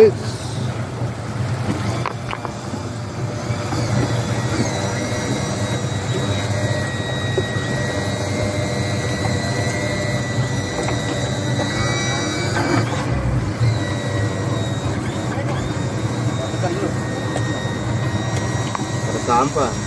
it. Sampah.